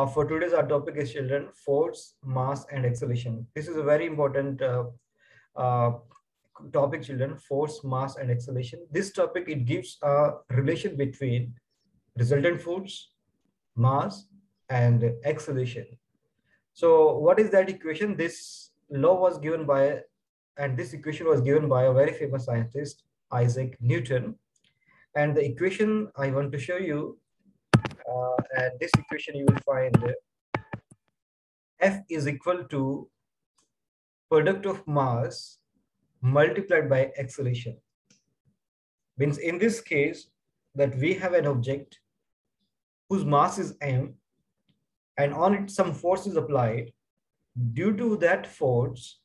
Uh, for today's our topic is children, force, mass, and acceleration. This is a very important uh, uh, topic, children, force, mass, and acceleration. This topic, it gives a relation between resultant force, mass, and acceleration. So what is that equation? This law was given by, and this equation was given by a very famous scientist, Isaac Newton. And the equation I want to show you, uh, and this equation you will find F is equal to product of mass multiplied by acceleration. Means in this case that we have an object whose mass is m and on it some force is applied. Due to that force,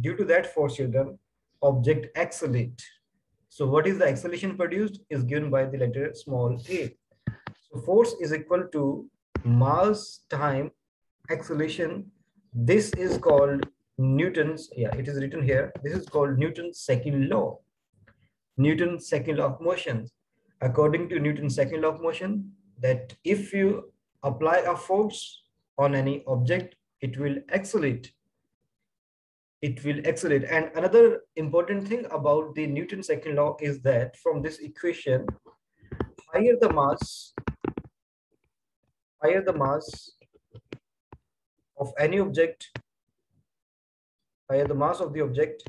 due to that force, the object accelerate. So what is the acceleration produced is given by the letter small a. Force is equal to mass time acceleration. This is called Newton's, yeah, it is written here. This is called Newton's second law. Newton's second law of motion. According to Newton's second law of motion, that if you apply a force on any object, it will accelerate it will accelerate. And another important thing about the Newton's second law is that from this equation, higher the mass, higher the mass of any object, higher the mass of the object,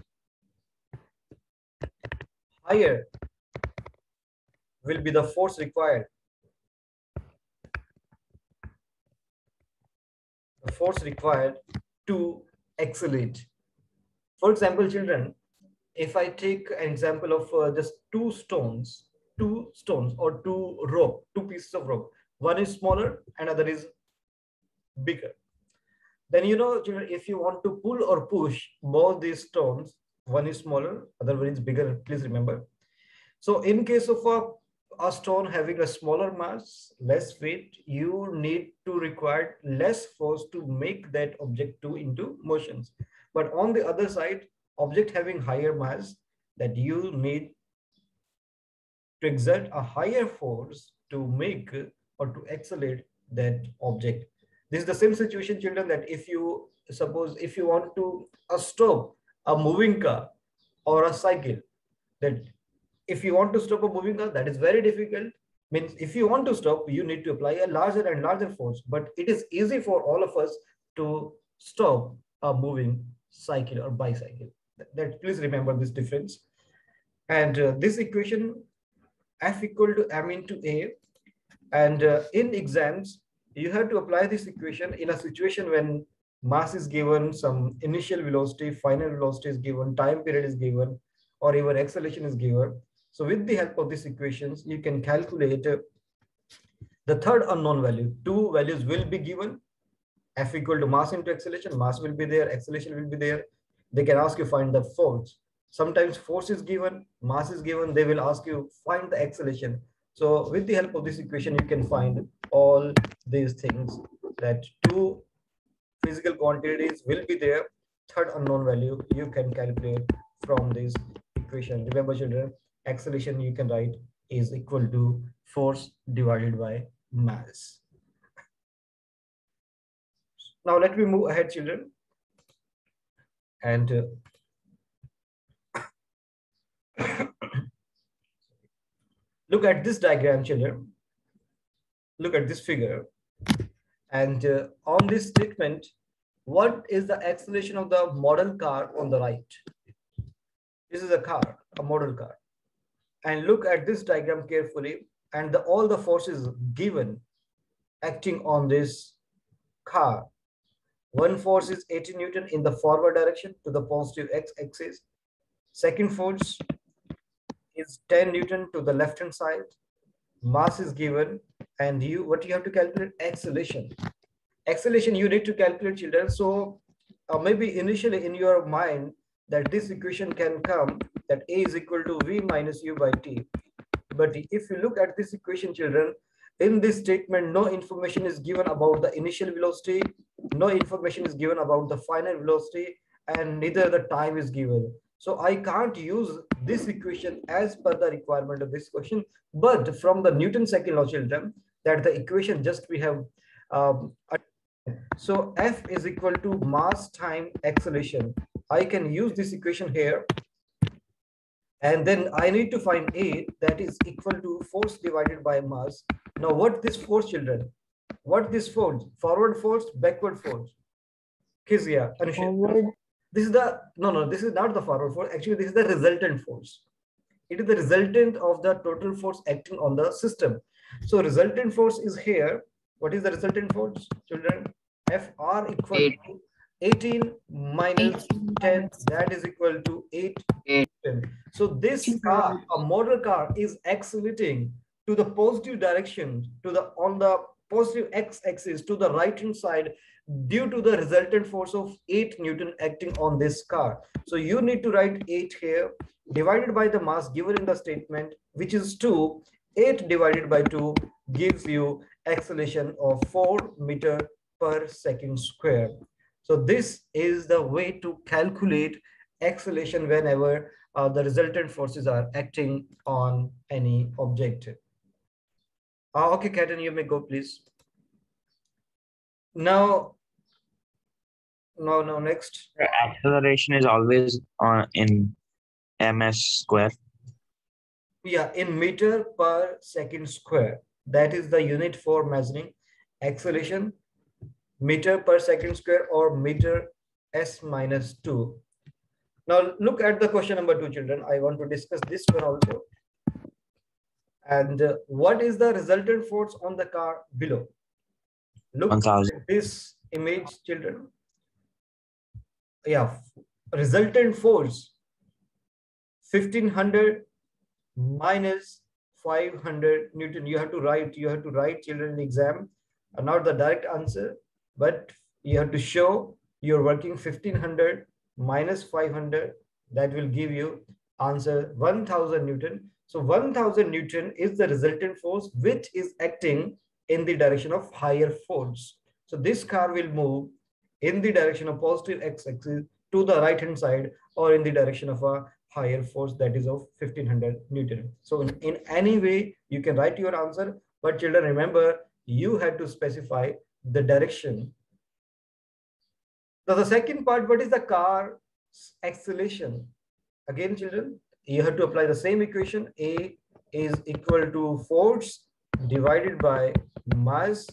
higher will be the force required. The force required to accelerate for example, children, if I take an example of uh, just two stones, two stones or two rope, two pieces of rope, one is smaller, another is bigger. Then, you know, if you want to pull or push both these stones, one is smaller, other one is bigger, please remember. So in case of a, a stone having a smaller mass, less weight, you need to require less force to make that object to into motions. But on the other side, object having higher mass that you need to exert a higher force to make or to accelerate that object. This is the same situation, children, that if you suppose if you want to uh, stop a moving car or a cycle, that if you want to stop a moving car, that is very difficult. Means if you want to stop, you need to apply a larger and larger force. But it is easy for all of us to stop a moving cycle or bicycle. That, that please remember this difference. And uh, this equation F equal to M into A. And uh, in exams, you have to apply this equation in a situation when mass is given, some initial velocity, final velocity is given, time period is given, or even acceleration is given. So with the help of these equations, you can calculate uh, the third unknown value. Two values will be given F equal to mass into acceleration, mass will be there, acceleration will be there. They can ask you find the force. Sometimes force is given, mass is given, they will ask you find the acceleration. So with the help of this equation, you can find all these things that two physical quantities will be there. Third unknown value you can calculate from this equation. Remember children, acceleration you can write is equal to force divided by mass. Now let me move ahead, children. And uh, look at this diagram, children. Look at this figure. And uh, on this statement, what is the acceleration of the model car on the right? This is a car, a model car. And look at this diagram carefully and the, all the forces given acting on this car one force is 80 Newton in the forward direction to the positive x-axis. Second force is 10 Newton to the left-hand side. Mass is given and you what you have to calculate acceleration. Acceleration you need to calculate children. So uh, maybe initially in your mind that this equation can come that A is equal to V minus U by T. But if you look at this equation children, in this statement, no information is given about the initial velocity, no information is given about the final velocity, and neither the time is given. So I can't use this equation as per the requirement of this question, but from the Newton second law children, that the equation just we have Um, so F is equal to mass time acceleration. I can use this equation here. And then I need to find A that is equal to force divided by mass. Now what this force children? What this force? Forward force, backward force. Kizia, Forward. This is the, no, no, this is not the forward force. Actually, this is the resultant force. It is the resultant of the total force acting on the system. So resultant force is here. What is the resultant force, children? FR equal Eight. to 18 minus 10, that is equal to 8. Eight. So this car, a model car, is accelerating to the positive direction, to the on the positive x-axis to the right hand side due to the resultant force of 8 Newton acting on this car. So you need to write 8 here divided by the mass given in the statement, which is 2. 8 divided by 2 gives you acceleration of 4 meter per second square. So this is the way to calculate acceleration whenever uh, the resultant forces are acting on any object. Uh, okay, Katen, you may go, please. Now, no, no, next. acceleration is always on in ms square. Yeah, in meter per second square. That is the unit for measuring acceleration, meter per second square or meter s minus 2. Now look at the question number two, children. I want to discuss this one also. And uh, what is the resultant force on the car below? Look at this image, children. Yeah, resultant force 1500 minus 500 Newton. You have to write, you have to write children in exam, uh, not the direct answer, but you have to show you're working 1500 minus 500. That will give you answer 1000 Newton. So 1000 Newton is the resultant force which is acting in the direction of higher force. So this car will move in the direction of positive x-axis to the right hand side or in the direction of a higher force that is of 1500 Newton. So in, in any way you can write your answer, but children remember you had to specify the direction. Now the second part, what is the car acceleration? Again, children, you have to apply the same equation. A is equal to force divided by mass.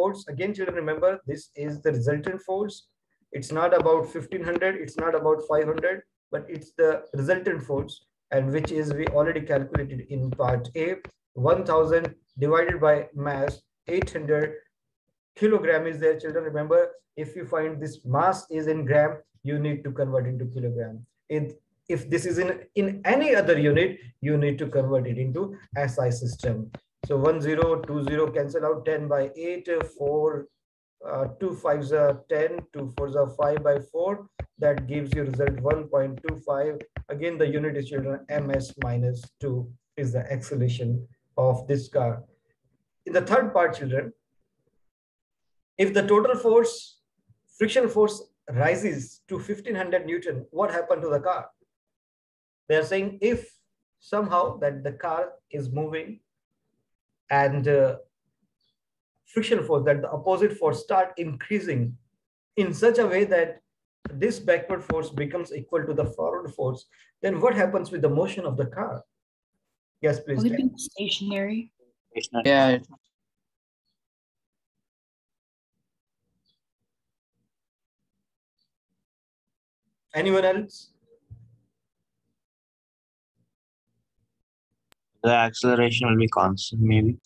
Force, again, children, remember, this is the resultant force. It's not about 1500, it's not about 500, but it's the resultant force, and which is we already calculated in part A. 1000 divided by mass, 800 kilogram is there, children. Remember, if you find this mass is in gram, you need to convert into kilogram. It, if this is in, in any other unit, you need to convert it into SI system. So 1, 0, 2, 0, cancel out 10 by 8, 4, uh, 2 5s are 10, 2 4s are 5 by 4. That gives you result 1.25. Again, the unit is children ms minus 2 is the acceleration of this car. In the third part, children, if the total force, friction force rises to 1500 Newton, what happened to the car? They're saying if somehow that the car is moving and uh, friction force, that the opposite force start increasing in such a way that this backward force becomes equal to the forward force, then what happens with the motion of the car? Yes, please. Will it be stationary? Yeah. Anyone else? The acceleration will be constant, maybe.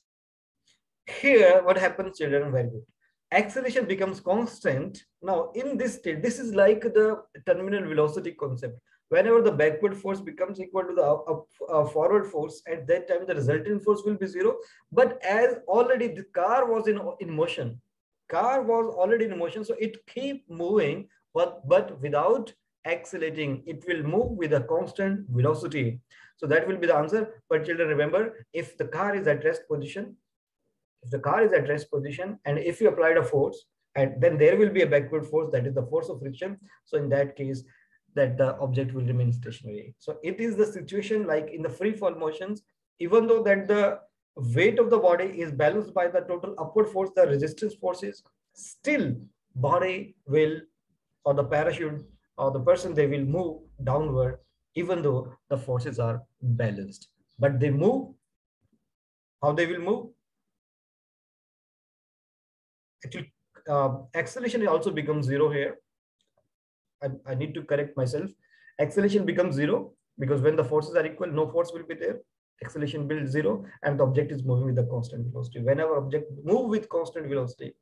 Here, what happens, children? Very good. Acceleration becomes constant. Now, in this state, this is like the terminal velocity concept. Whenever the backward force becomes equal to the up, uh, forward force, at that time the resultant force will be zero. But as already the car was in, in motion, car was already in motion, so it keep moving, but, but without accelerating. It will move with a constant velocity. So that will be the answer. But children, remember, if the car is at rest position, if the car is at rest position, and if you applied a force, and then there will be a backward force, that is the force of friction. So in that case, that the object will remain stationary. So it is the situation like in the free fall motions, even though that the weight of the body is balanced by the total upward force, the resistance forces, still body will, or the parachute or the person, they will move downward, even though the forces are balanced. But they move, how they will move? Actually, uh, acceleration also becomes zero here. I, I need to correct myself. Acceleration becomes zero because when the forces are equal, no force will be there acceleration builds zero and the object is moving with the constant velocity. Whenever object move with constant velocity,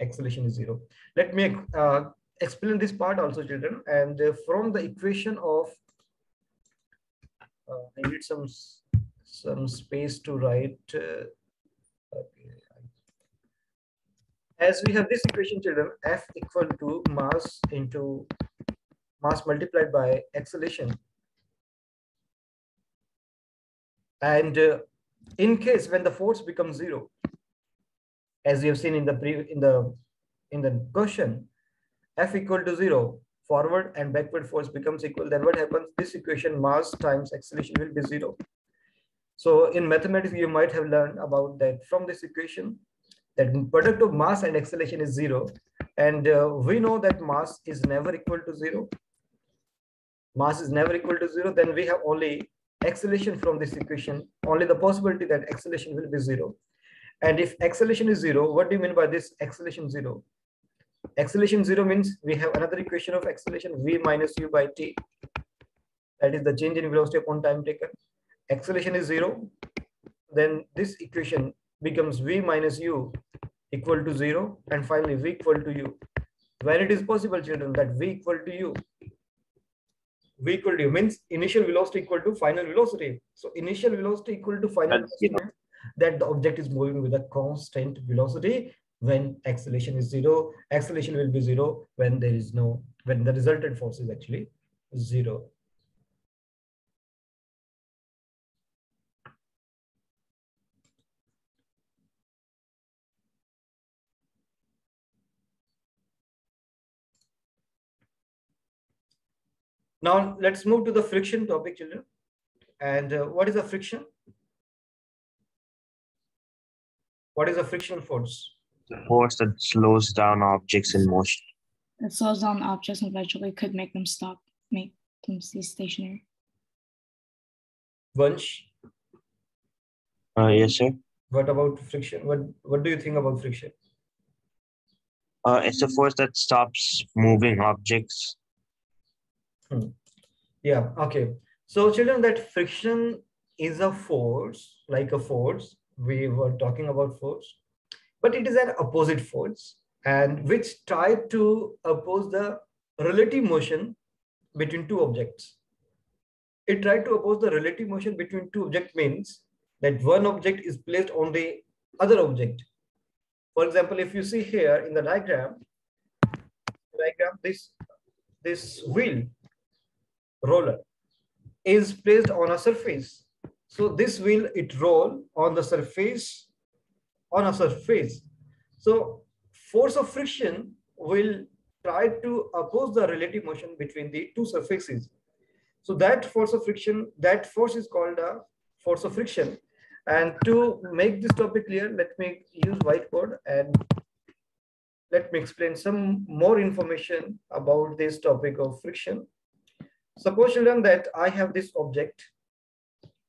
acceleration is zero. Let me uh, explain this part also children. And uh, from the equation of uh, I need some some space to write uh, as we have this equation children f equal to mass into mass multiplied by acceleration. And uh, in case when the force becomes zero, as we have seen in the pre in the in the question, F equal to zero, forward and backward force becomes equal, then what happens? This equation mass times acceleration will be zero. So in mathematics, you might have learned about that from this equation, that product of mass and acceleration is zero. And uh, we know that mass is never equal to zero. Mass is never equal to zero. Then we have only acceleration from this equation, only the possibility that acceleration will be zero. And if acceleration is zero, what do you mean by this acceleration zero? Acceleration zero means we have another equation of acceleration v minus u by t. That is the change in velocity upon time taken. Acceleration is zero. Then this equation becomes v minus u equal to zero. And finally v equal to u. When it is possible, children, that v equal to u, v equal to u means initial velocity equal to final velocity. So initial velocity equal to final velocity that the object is moving with a constant velocity when acceleration is zero. Acceleration will be zero when there is no, when the resultant force is actually zero. Now let's move to the friction topic, children. And uh, what is a friction? What is a friction force? The force that slows down objects in motion. It slows down objects and eventually could make them stop, make them stay stationary. Vansh, Uh, yes, sir. what about friction? What What do you think about friction? Uh, it's a force that stops moving objects. Hmm. Yeah, okay. So children, that friction is a force, like a force. We were talking about force, but it is an opposite force and which try to oppose the relative motion between two objects. It tried to oppose the relative motion between two objects means that one object is placed on the other object. For example, if you see here in the diagram, diagram this this wheel roller is placed on a surface. So this will it roll on the surface on a surface. So force of friction will try to oppose the relative motion between the two surfaces. So that force of friction, that force is called a force of friction. And to make this topic clear, let me use whiteboard and let me explain some more information about this topic of friction. Suppose children that I have this object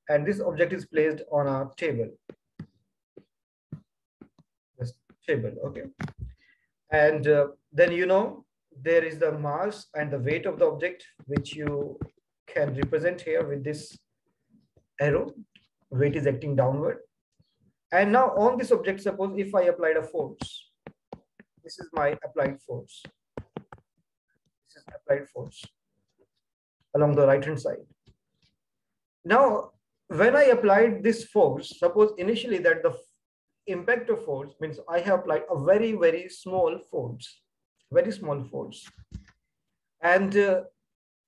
and this object is placed on a table. Table, okay. And uh, then you know there is the mass and the weight of the object which you can represent here with this arrow. Weight is acting downward. And now on this object, suppose if I applied a force, this is my applied force. This is applied force along the right hand side. Now, when I applied this force, suppose initially that the impact of force means I have applied a very, very small force, very small force. And uh,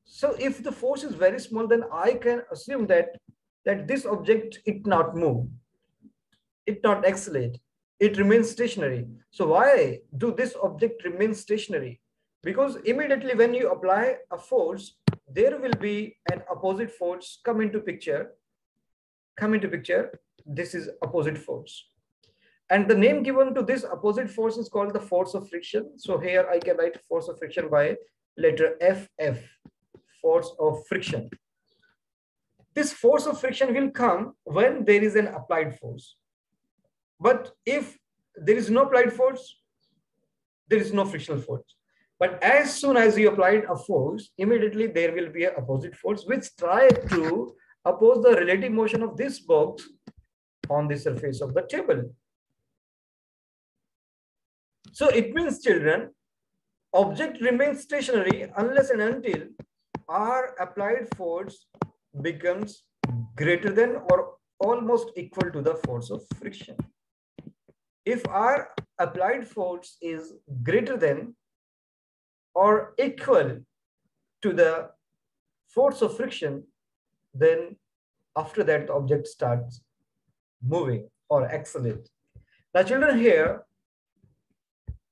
so if the force is very small, then I can assume that, that this object, it not move, it not accelerate, it remains stationary. So why do this object remain stationary? Because immediately when you apply a force, there will be an opposite force come into picture, come into picture. this is opposite force. And the name given to this opposite force is called the force of friction. So here I can write force of friction by letter FF, force of friction. This force of friction will come when there is an applied force. But if there is no applied force, there is no frictional force. But as soon as you applied a force, immediately there will be an opposite force which try to oppose the relative motion of this box on the surface of the table. So it means children, object remains stationary unless and until R applied force becomes greater than or almost equal to the force of friction. If R applied force is greater than or equal to the force of friction, then after that the object starts moving or accelerate. Now children here,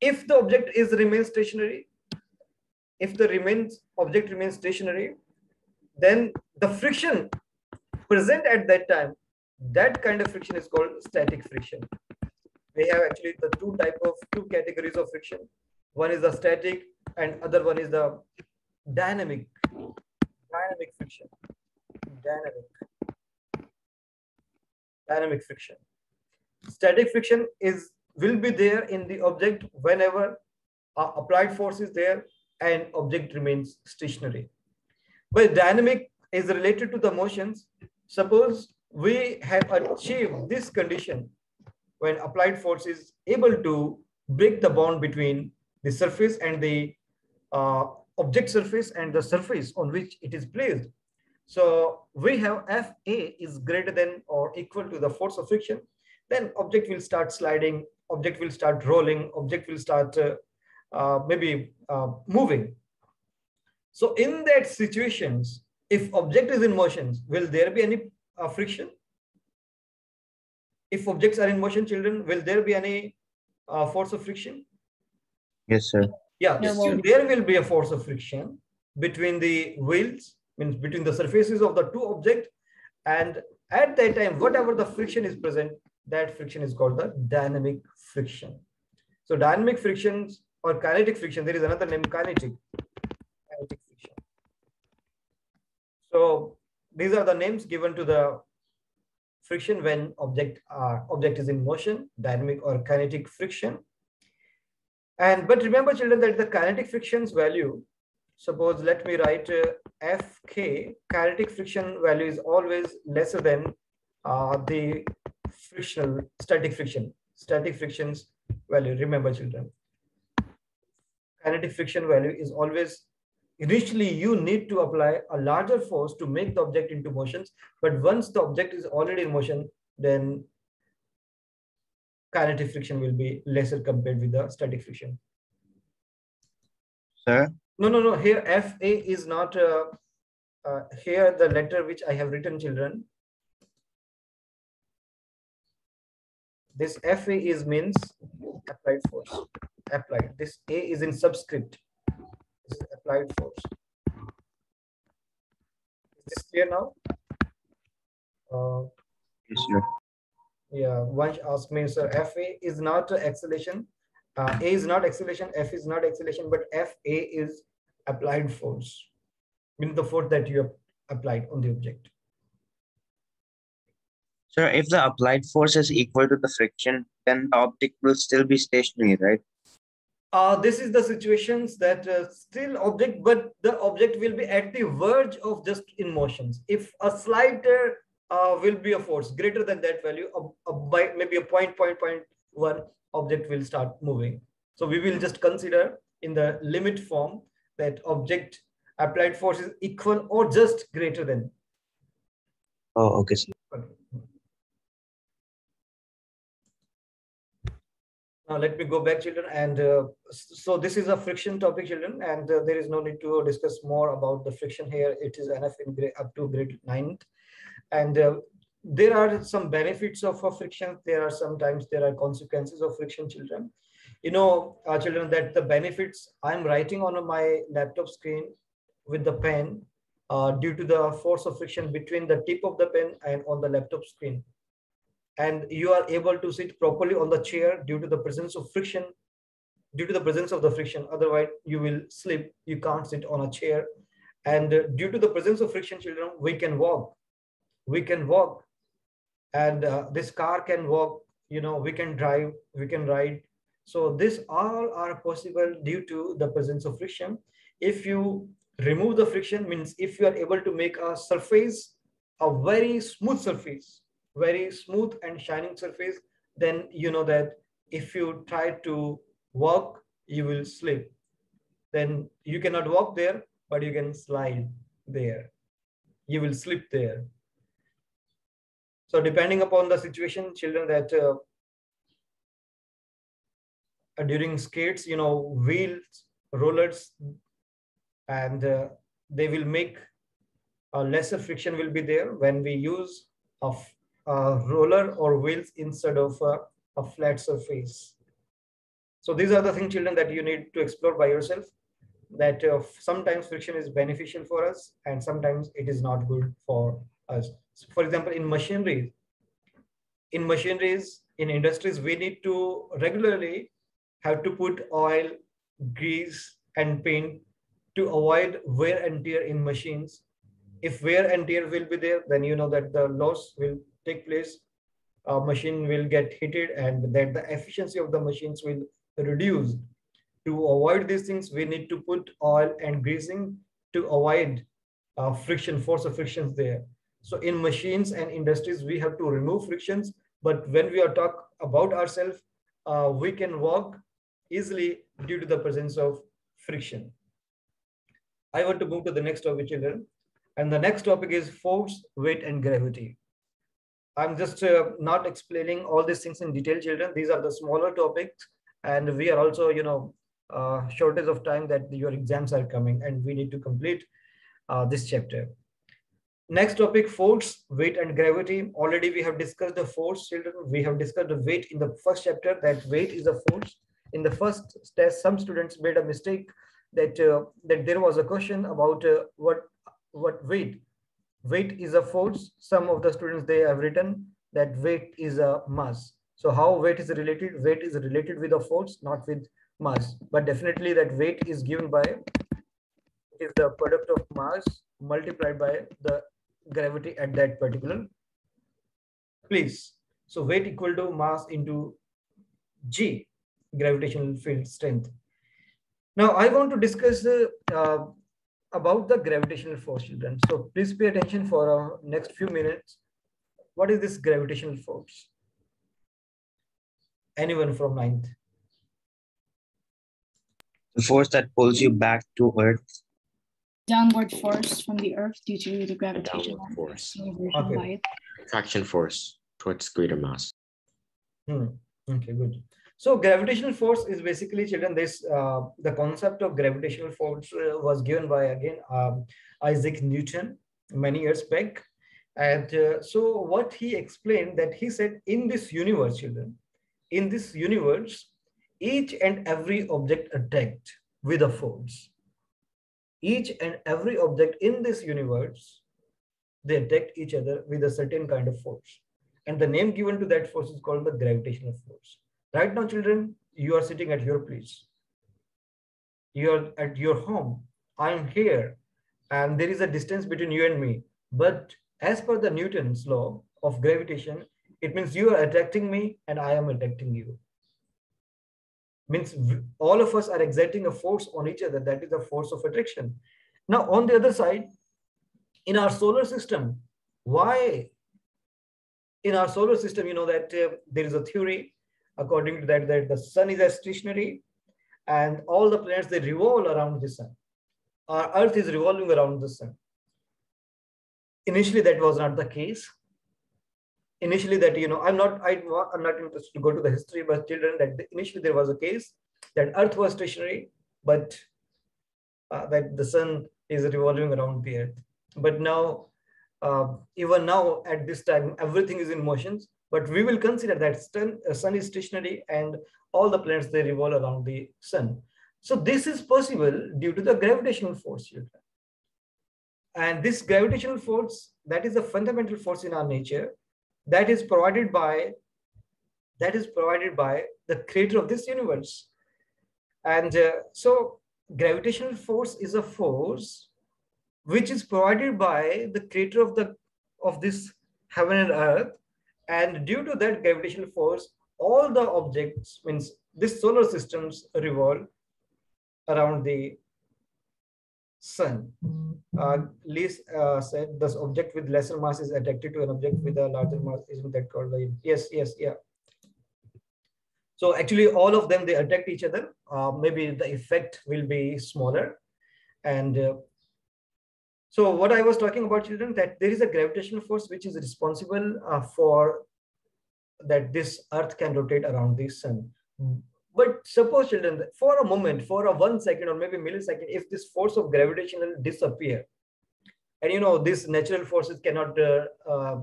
if the object is remains stationary, if the remains object remains stationary, then the friction present at that time, that kind of friction is called static friction. We have actually the two type of two categories of friction. One is the static and other one is the dynamic, dynamic friction, dynamic, dynamic friction. Static friction is will be there in the object whenever applied force is there and object remains stationary. But dynamic is related to the motions. Suppose we have achieved this condition when applied force is able to break the bond between the surface and the uh, object surface and the surface on which it is placed. So we have Fa is greater than or equal to the force of friction. Then object will start sliding, object will start rolling, object will start uh, uh, maybe uh, moving. So in that situations, if object is in motion, will there be any uh, friction? If objects are in motion, children, will there be any uh, force of friction? Yes, sir. Yeah, There still won't. there will be a force of friction between the wheels, means between the surfaces of the two objects. And at that time, whatever the friction is present, that friction is called the dynamic friction. So dynamic frictions or kinetic friction, there is another name, kinetic. Kinetic friction. So these are the names given to the friction when object uh, object is in motion, dynamic or kinetic friction. And but remember, children, that the kinetic friction's value, suppose let me write uh, Fk, kinetic friction value is always lesser than uh, the frictional static friction. Static friction's value, remember, children. Kinetic friction value is always initially you need to apply a larger force to make the object into motions. But once the object is already in motion, then kinetic friction will be lesser compared with the static friction. Sir, No, no, no. Here FA is not uh, uh, here the letter which I have written children. This FA is means applied force. Applied. This A is in subscript. This is applied force. Is this clear now? Uh, yes, sir. yeah, once asked me, sir, FA is not acceleration. Uh, A is not acceleration, F is not acceleration, but FA is applied force. Means the force that you have applied on the object. Sir, if the applied force is equal to the friction, then the object will still be stationary, right? Uh, this is the situations that uh, still object, but the object will be at the verge of just in motions. If a slighter uh, will be a force greater than that value, a, a by maybe a point, point, point one object will start moving. So we will just consider in the limit form that object applied force is equal or just greater than. Oh, okay, sir. Now let me go back, children. And uh, so this is a friction topic, children, and uh, there is no need to discuss more about the friction here. It is enough in grade up to grade ninth. And uh, there are some benefits of friction. There are sometimes there are consequences of friction, children. You know, uh, children, that the benefits I'm writing on my laptop screen with the pen uh, due to the force of friction between the tip of the pen and on the laptop screen. And you are able to sit properly on the chair due to the presence of friction due to the presence of the friction. Otherwise you will slip you can't sit on a chair. And uh, due to the presence of friction children we can walk. We can walk. And uh, this car can walk. You know we can drive. We can ride. So this all are possible due to the presence of friction. If you remove the friction means if you are able to make a surface a very smooth surface very smooth and shining surface then you know that if you try to walk you will slip. Then you cannot walk there but you can slide there. You will slip there. So depending upon the situation children that uh, during skates you know wheels rollers and uh, they will make a lesser friction will be there when we use a, a roller or wheels instead of a, a flat surface. So these are the things, children, that you need to explore by yourself. That uh, sometimes friction is beneficial for us and sometimes it is not good for us. So for example, in machinery, in machineries, in industries, we need to regularly have to put oil, grease, and paint to avoid wear and tear in machines. If wear and tear will be there, then you know that the loss will take place. A machine will get heated and that the efficiency of the machines will reduce. To avoid these things, we need to put oil and greasing to avoid uh, friction, force of frictions there. So in machines and industries, we have to remove frictions. But when we are talk about ourselves, uh, we can walk easily due to the presence of friction. I want to move to the next topic, children. And the next topic is force, weight, and gravity. I'm just uh, not explaining all these things in detail, children. These are the smaller topics. And we are also, you know, uh, shortage of time that your exams are coming and we need to complete uh, this chapter. Next topic, force, weight, and gravity. Already we have discussed the force, children. We have discussed the weight in the first chapter, that weight is a force. In the first test, some students made a mistake that uh, that there was a question about uh, what what weight weight is a force. Some of the students they have written that weight is a mass. So how weight is related? Weight is related with a force not with mass. But definitely that weight is given by is the product of mass multiplied by the gravity at that particular place. So weight equal to mass into g gravitational field strength. Now I want to discuss uh, uh, about the gravitational force, children. So please pay attention for our next few minutes. What is this gravitational force? Anyone from ninth? The force that pulls you back to Earth. Downward force from the Earth due to the gravitational force. Okay. light. Traction force towards greater mass. Hmm. Okay, good. So gravitational force is basically children this uh, the concept of gravitational force uh, was given by again um, Isaac Newton many years back. And uh, so what he explained that he said in this universe children in this universe each and every object attacked with a force. Each and every object in this universe they attack each other with a certain kind of force. And the name given to that force is called the gravitational force Right now, children, you are sitting at your place. You are at your home. I am here. And there is a distance between you and me. But as per the Newton's law of gravitation, it means you are attracting me and I am attracting you. Means all of us are exerting a force on each other. That is the force of attraction. Now, on the other side, in our solar system, why in our solar system, you know that uh, there is a theory according to that, that the sun is a stationary and all the planets, they revolve around the sun. Our earth is revolving around the sun. Initially, that was not the case. Initially, that, you know, I'm not, I'm not interested to go to the history, but children, that initially there was a case that earth was stationary, but uh, that the sun is revolving around the earth. But now, uh, even now at this time, everything is in motions but we will consider that sun, uh, sun is stationary and all the planets, they revolve around the sun. So this is possible due to the gravitational force. And this gravitational force, that is a fundamental force in our nature. that is provided by that is provided by the creator of this universe and uh, so gravitational force is a force which is provided by the creator of the of this heaven and earth and due to that gravitational force all the objects means this solar systems revolve around the sun. Uh, Least uh, said this object with lesser mass is attracted to an object with a larger mass? Isn't that called the yes yes yeah. So actually all of them they attract each other. Uh, maybe the effect will be smaller. And uh, so what I was talking about children, that there is a gravitational force which is responsible uh, for that this earth can rotate around the sun. But suppose children, for a moment, for a one second or maybe millisecond, if this force of gravitational disappear, and you know, these natural forces cannot uh, uh,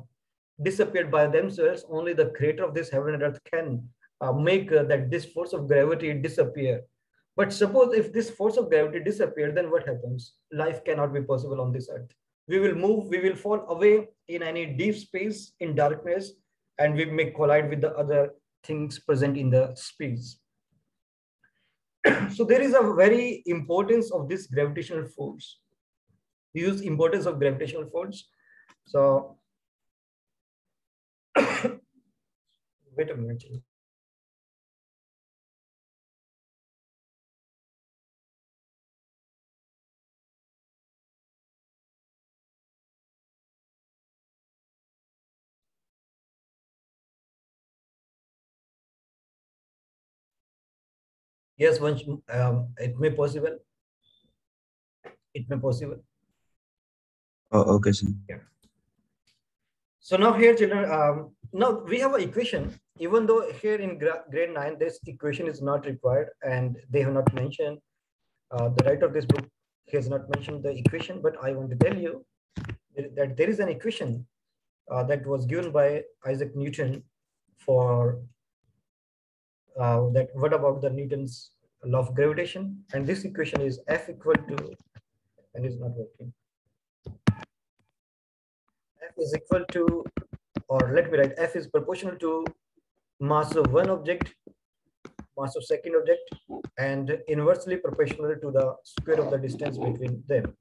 disappear by themselves, only the creator of this heaven and earth can uh, make uh, that this force of gravity disappear. But suppose if this force of gravity disappeared, then what happens? Life cannot be possible on this earth. We will move, we will fall away in any deep space, in darkness, and we may collide with the other things present in the space. so there is a very importance of this gravitational force. Use importance of gravitational force. So wait a minute. Yes, once um, it may possible. It may possible. Oh, okay, sir. yeah So now here, children, um, now we have an equation. Even though here in gra grade nine, this equation is not required, and they have not mentioned uh, the writer of this book has not mentioned the equation. But I want to tell you that there is an equation uh, that was given by Isaac Newton for uh, that what about the Newton's law of gravitation? And this equation is F equal to, and is not working. F is equal to, or let me write, F is proportional to mass of one object, mass of second object, and inversely proportional to the square of the distance between them.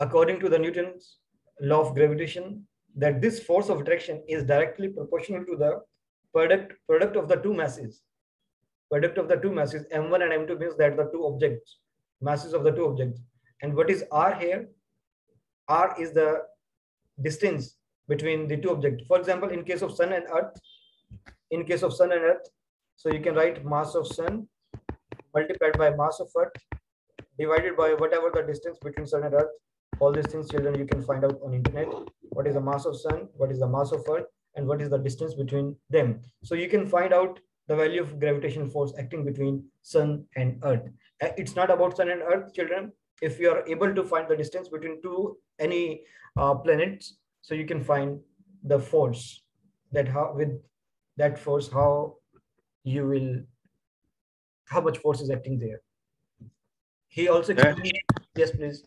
According to the Newton's law of gravitation, that this force of attraction is directly proportional to the product product of the two masses. Product of the two masses m1 and m2 means that the two objects masses of the two objects. And what is r here? R is the distance between the two objects. For example in case of sun and earth in case of sun and earth so you can write mass of sun multiplied by mass of earth divided by whatever the distance between sun and earth. All these things children you can find out on internet. What is the mass of sun? What is the mass of earth and what is the distance between them. So you can find out the value of gravitational force acting between sun and earth. Uh, it's not about sun and earth, children. If you are able to find the distance between two any uh, planets, so you can find the force that how with that force how you will how much force is acting there. He also explained, yes, please.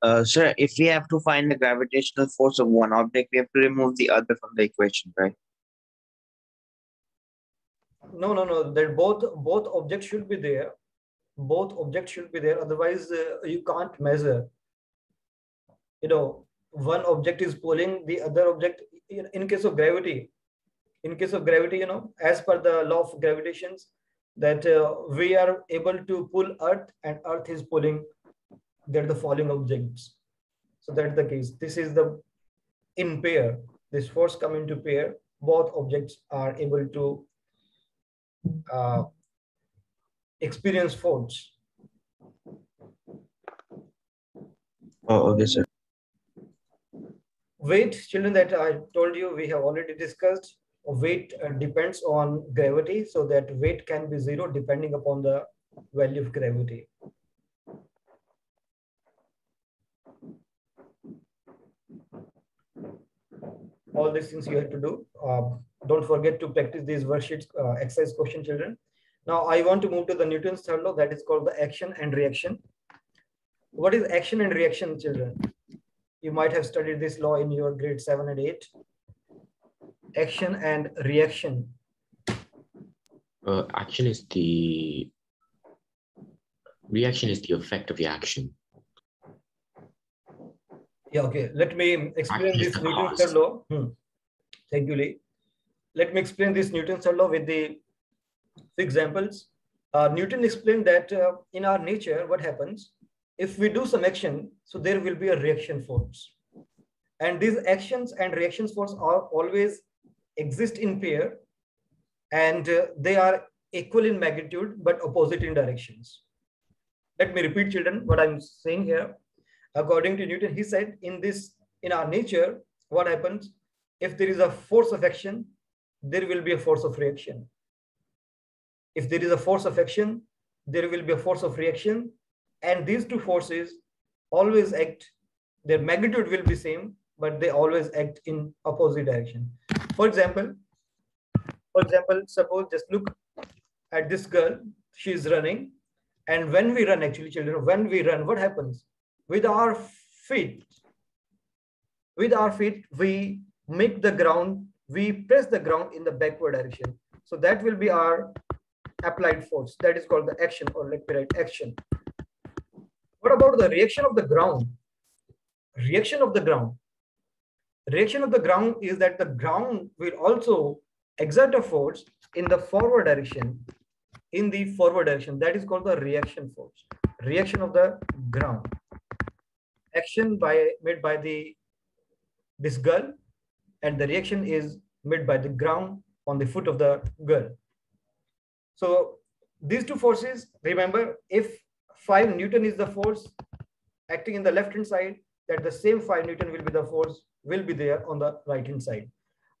Uh, sir, if we have to find the gravitational force of one object, we have to remove the other from the equation, right? No, no, no. That both both objects should be there. Both objects should be there. Otherwise, uh, you can't measure. You know, one object is pulling the other object. In, in case of gravity, in case of gravity, you know, as per the law of gravitations, that uh, we are able to pull Earth, and Earth is pulling they're the falling objects. So that's the case. This is the in pair. This force come into pair. Both objects are able to uh, experience force. Oh, okay, sir. Weight, children, that I told you we have already discussed. Weight uh, depends on gravity, so that weight can be zero depending upon the value of gravity. All these things you have to do. Uh, don't forget to practice these worksheets, uh, exercise question children. Now I want to move to the Newton's third law that is called the action and reaction. What is action and reaction children? You might have studied this law in your grade seven and eight. Action and reaction. Uh, action is the reaction is the effect of the action. Yeah, okay. Let me explain this Newton's third law. Hmm. Thank you, Lee. Let me explain this Newton's third law with the examples. Uh, Newton explained that uh, in our nature, what happens if we do some action, so there will be a reaction force. And these actions and reactions force are always exist in pair and uh, they are equal in magnitude but opposite in directions. Let me repeat, children, what I'm saying here according to Newton, he said in this, in our nature, what happens if there is a force of action, there will be a force of reaction. If there is a force of action, there will be a force of reaction. And these two forces always act, their magnitude will be same, but they always act in opposite direction. For example, for example, suppose just look at this girl, she is running. And when we run, actually, children, when we run, what happens? With our feet with our feet we make the ground we press the ground in the backward direction. So that will be our applied force. That is called the action or let me write action. What about the reaction of the ground? Reaction of the ground. Reaction of the ground is that the ground will also exert a force in the forward direction in the forward direction. That is called the reaction force reaction of the ground action by made by the this girl and the reaction is made by the ground on the foot of the girl. So these two forces remember if 5 newton is the force acting in the left hand side that the same 5 newton will be the force will be there on the right hand side.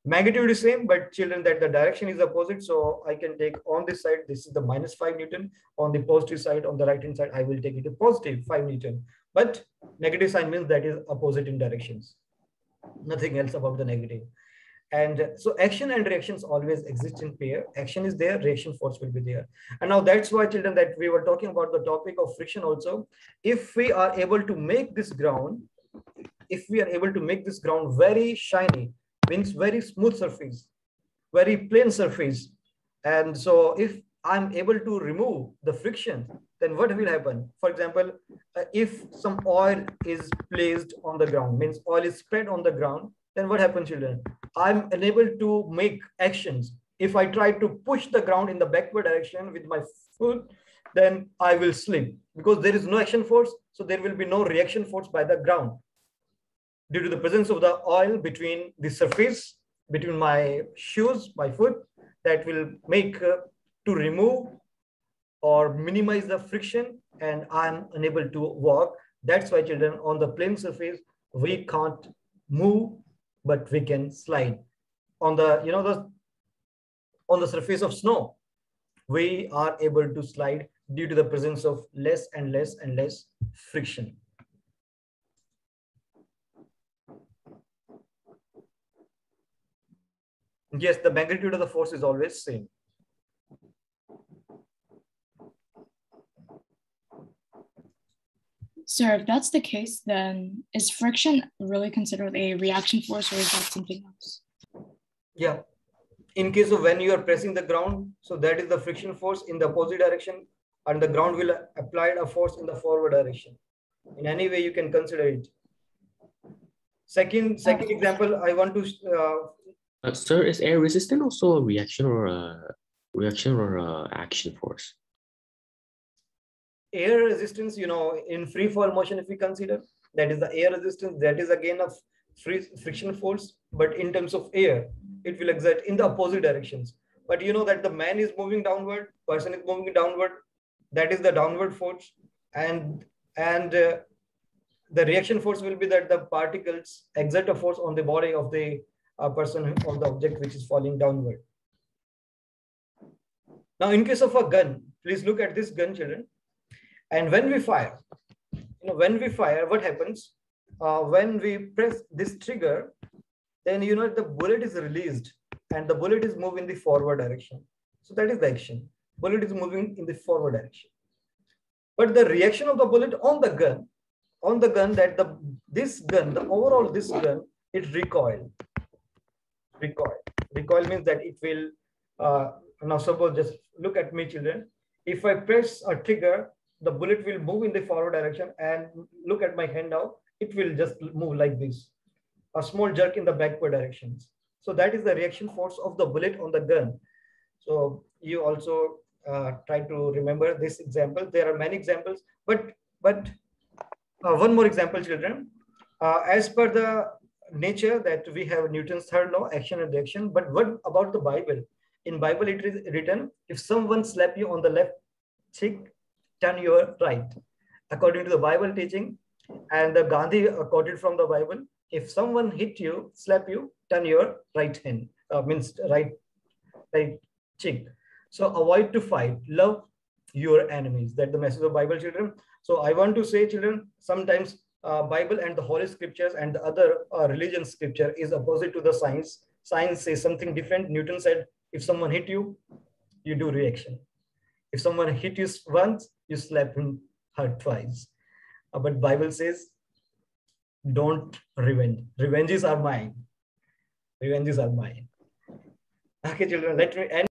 Magnitude is same but children that the direction is opposite so i can take on this side this is the minus 5 newton. On the positive side on the right hand side i will take it to positive 5 newton but negative sign means that is opposite in directions. Nothing else about the negative. And so action and reactions always exist in pair. Action is there reaction force will be there. And now that's why children that we were talking about the topic of friction also. If we are able to make this ground if we are able to make this ground very shiny means very smooth surface very plain surface. And so if i'm able to remove the friction then what will happen? For example uh, if some oil is placed on the ground means oil is spread on the ground then what happens children? I'm unable to make actions. If i try to push the ground in the backward direction with my foot then i will slip because there is no action force so there will be no reaction force by the ground. Due to the presence of the oil between the surface between my shoes my foot that will make uh, to remove or minimize the friction and i'm unable to walk. That's why children on the plane surface we can't move but we can slide. On the you know the on the surface of snow we are able to slide due to the presence of less and less and less friction. Yes the magnitude of the force is always same Sir, if that's the case, then is friction really considered a reaction force or is that something else? Yeah. In case of when you are pressing the ground, so that is the friction force in the opposite direction, and the ground will apply a force in the forward direction. In any way you can consider it. Second, second example, I want to. Uh, Uh, sir, is air resistant also a reaction or a reaction or a action force? Air resistance, you know, in free fall motion, if we consider that is the air resistance, that is again a free friction force. But in terms of air, it will exert in the opposite directions. But you know that the man is moving downward, person is moving downward. That is the downward force, and and uh, the reaction force will be that the particles exert a force on the body of the uh, person or the object which is falling downward. Now, in case of a gun, please look at this gun, children. And when we fire, you know, when we fire, what happens? Uh, when we press this trigger, then you know the bullet is released and the bullet is moving in the forward direction. So that is the action. Bullet is moving in the forward direction. But the reaction of the bullet on the gun, on the gun that the this gun, the overall this gun, it recoil. Recoil. Recoil means that it will, uh, now suppose just look at me children. If I press a trigger, the bullet will move in the forward direction and look at my hand now, it will just move like this. A small jerk in the backward directions. So that is the reaction force of the bullet on the gun. So you also uh, try to remember this example. There are many examples, but but uh, one more example, children. Uh, as per the nature that we have Newton's third law, action and reaction. But what about the Bible? In Bible, it is written, if someone slap you on the left cheek, turn your right. According to the Bible teaching, and the Gandhi quoted from the Bible, if someone hit you, slap you, turn your right hand, uh, means right, right cheek. So avoid to fight, love your enemies. That the message of Bible children. So I want to say children, sometimes uh, Bible and the Holy Scriptures and the other uh, religion scripture is opposite to the science. Science says something different. Newton said, if someone hit you, you do reaction. If someone hit you once, you slap him hard twice. Uh, but Bible says, don't revenge. Revenges are mine. Revenges are mine. Okay, children, let me end.